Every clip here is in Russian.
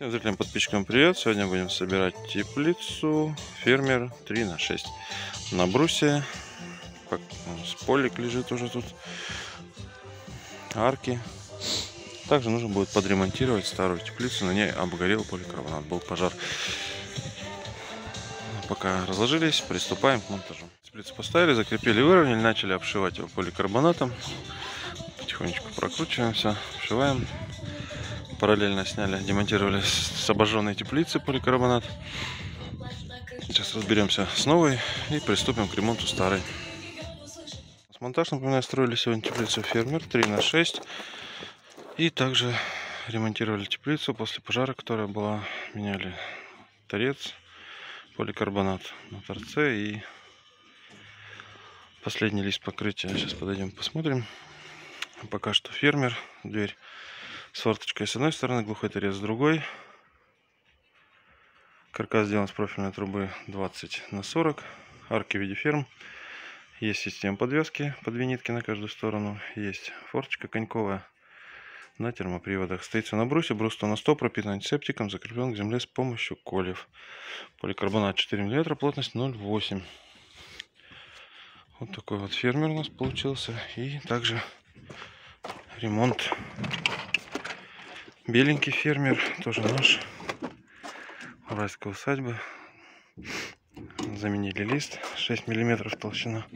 Всем зрителям, подписчикам привет! Сегодня будем собирать теплицу фермер 3 на 6 на брусе. Как, ну, Сполик лежит уже тут. Арки. Также нужно будет подремонтировать старую теплицу. На ней обгорел поликарбонат. Был пожар. Пока разложились, приступаем к монтажу. Теплицу поставили, закрепили, выровняли, начали обшивать его поликарбонатом. Потихонечку прокручиваемся, обшиваем параллельно сняли, демонтировали с обожженной теплицы поликарбонат. Сейчас разберемся с новой и приступим к ремонту старой. Монтаж, напоминаю, строили сегодня теплицу фермер 3 на 6 и также ремонтировали теплицу после пожара, которая была, меняли торец, поликарбонат на торце и последний лист покрытия. Сейчас подойдем посмотрим. Пока что фермер, дверь с с одной стороны, глухой торец с другой. Каркас сделан с профильной трубы 20 на 40. Арки в виде ферм. Есть система подвески под винитки на каждую сторону. Есть форточка коньковая на термоприводах. Стоится на брусе. Брус 100 на 100 пропитан антисептиком. Закреплен к земле с помощью колев. Поликарбонат 4 мм. Плотность 0,8. Вот такой вот фермер у нас получился. И также ремонт Беленький фермер, тоже наш. Уральская усадьба. Заменили лист, 6 миллиметров толщина.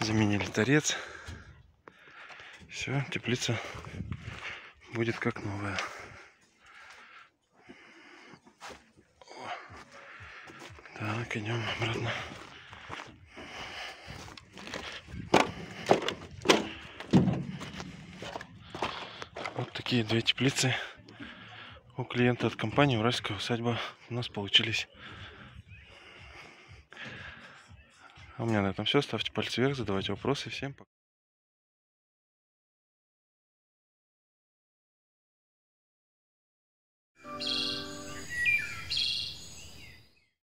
Заменили торец. Все, теплица будет как новая. Так, идем обратно. Такие две теплицы у клиента от компании Уральская усадьба у нас получились. А у меня на этом все. Ставьте пальцы вверх, задавайте вопросы. Всем пока.